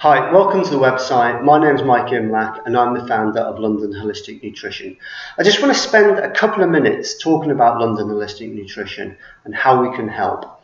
Hi, welcome to the website. My name is Mike Imlach and I'm the founder of London Holistic Nutrition. I just want to spend a couple of minutes talking about London Holistic Nutrition and how we can help.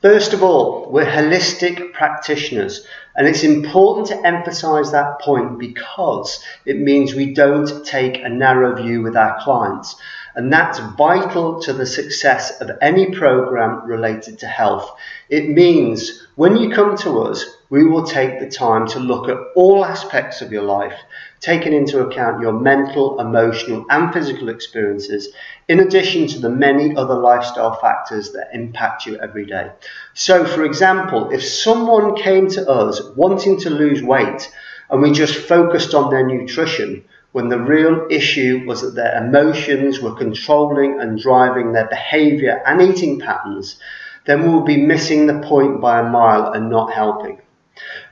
First of all, we're holistic practitioners, and it's important to emphasize that point because it means we don't take a narrow view with our clients. And that's vital to the success of any program related to health. It means when you come to us, we will take the time to look at all aspects of your life, taking into account your mental, emotional, and physical experiences, in addition to the many other lifestyle factors that impact you every day. So, for example, if someone came to us wanting to lose weight and we just focused on their nutrition, when the real issue was that their emotions were controlling and driving their behavior and eating patterns, then we'll be missing the point by a mile and not helping.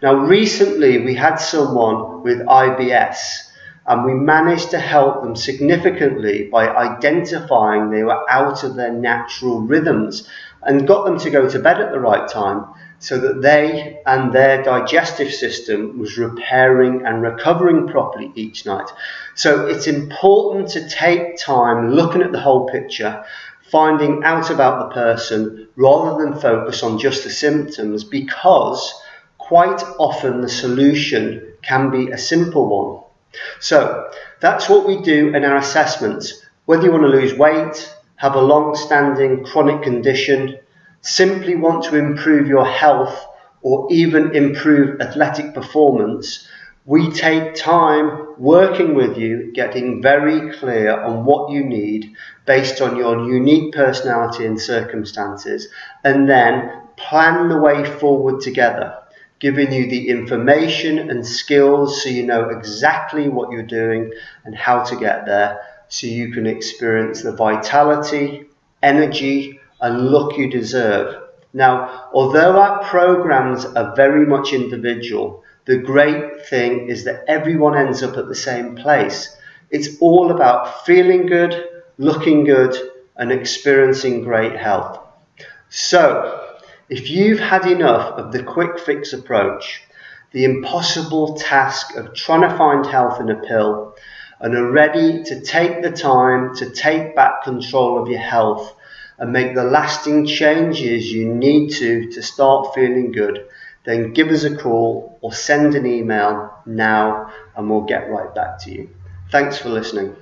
Now, recently we had someone with IBS and we managed to help them significantly by identifying they were out of their natural rhythms and got them to go to bed at the right time so that they and their digestive system was repairing and recovering properly each night. So it's important to take time looking at the whole picture, finding out about the person rather than focus on just the symptoms because quite often the solution can be a simple one. So that's what we do in our assessments. Whether you want to lose weight, have a long standing chronic condition, simply want to improve your health or even improve athletic performance, we take time working with you, getting very clear on what you need based on your unique personality and circumstances, and then plan the way forward together, giving you the information and skills so you know exactly what you're doing and how to get there so you can experience the vitality, energy, and look you deserve. Now, although our programs are very much individual, the great thing is that everyone ends up at the same place. It's all about feeling good, looking good, and experiencing great health. So, if you've had enough of the quick fix approach, the impossible task of trying to find health in a pill, and are ready to take the time to take back control of your health and make the lasting changes you need to to start feeling good, then give us a call or send an email now and we'll get right back to you. Thanks for listening.